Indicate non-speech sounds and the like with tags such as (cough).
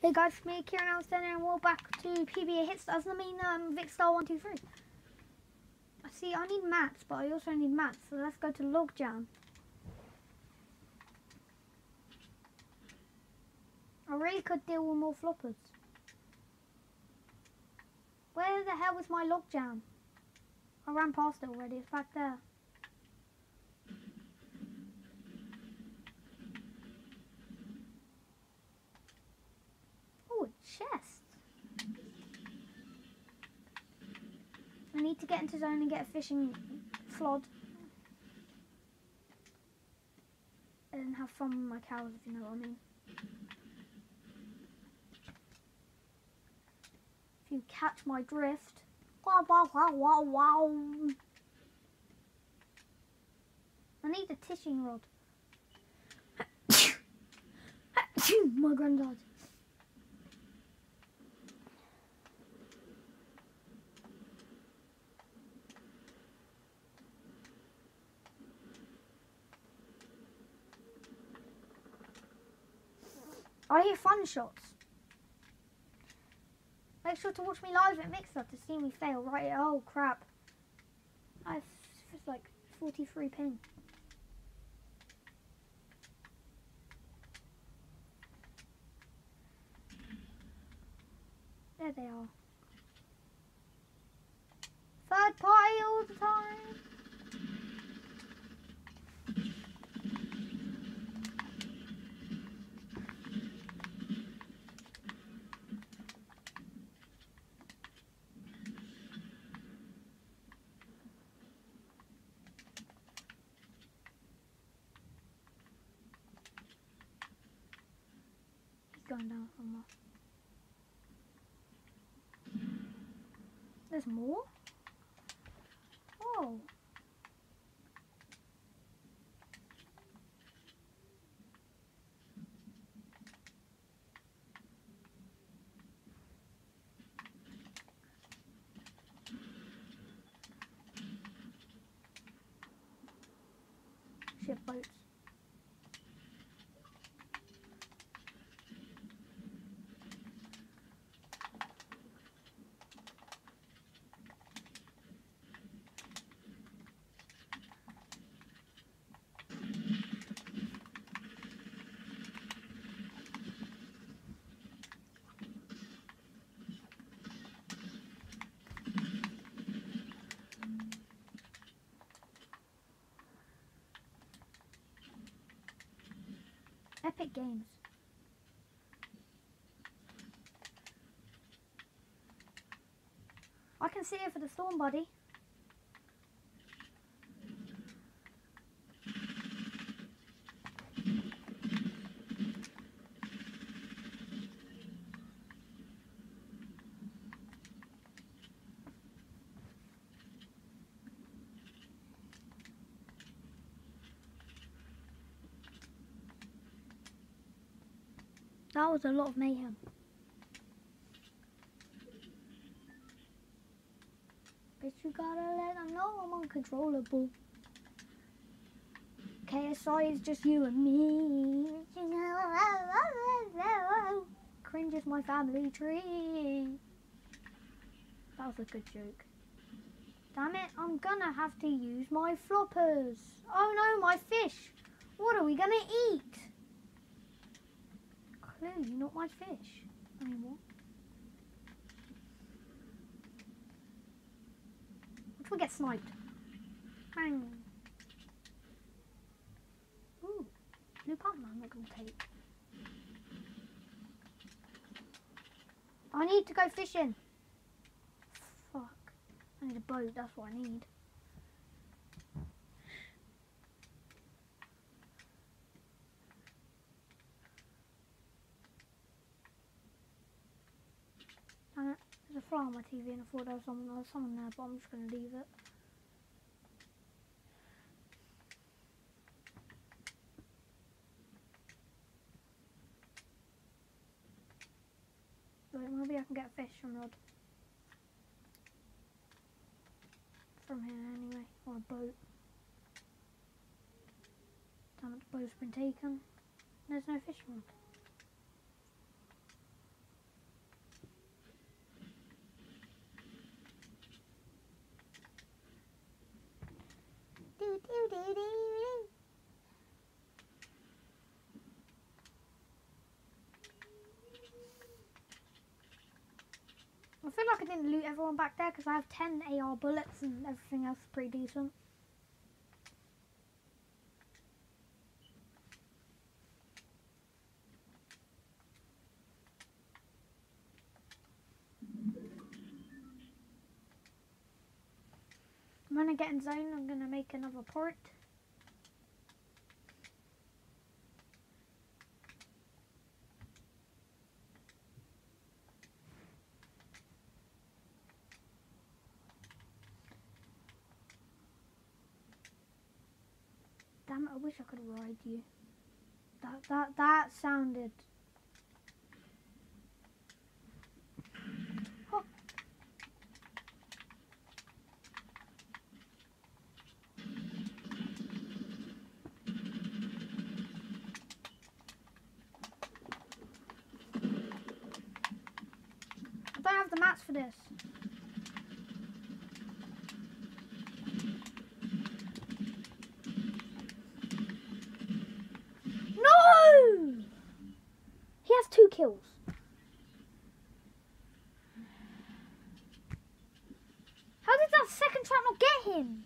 Hey guys, it's me, Kieran Alexander, and we're back to PBA Hitstars. I mean, um, Vicstar123. See, I need mats, but I also need mats, so let's go to Logjam. I really could deal with more floppers. Where the hell was my Logjam? I ran past it already, it's back there. Oh, a chest. I need to get into zone and get a fishing flod. And have fun with my cows, if you know what I mean. If you catch my drift. Wow, wow, wow, wow, wow. I need a tishing rod. (coughs) my granddad. I hear fun shots. Make sure to watch me live at Mixer to see me fail. Right, oh crap. I've it's like 43 ping. There they are. Going down somewhere. There's more? Oh. Ship boats. Epic Games. I can see it for the storm, buddy. That was a lot of mayhem. But you gotta let them know I'm uncontrollable. KSI is just you and me. Cringe is my family tree. That was a good joke. Damn it, I'm gonna have to use my floppers. Oh no, my fish. What are we gonna eat? Clearly not my fish anymore. Which will get sniped. Bang. Ooh, new partner I'm not gonna take. I need to go fishing. Fuck. I need a boat, that's what I need. It. There's a fly on my TV and I thought there was someone, there was someone there, but I'm just going to leave it. Maybe I can get a fishing rod. From here anyway, or a boat. Damn it, the boat's been taken. There's no fishing rod. Do, do, do, do. I feel like I didn't loot everyone back there because I have 10 AR bullets and everything else is pretty decent. When I get in zone, I'm going to make another port. Damn it, I wish I could ride you. That, that, that sounded... the mats for this. No! He has two kills. How did that second trap not get him?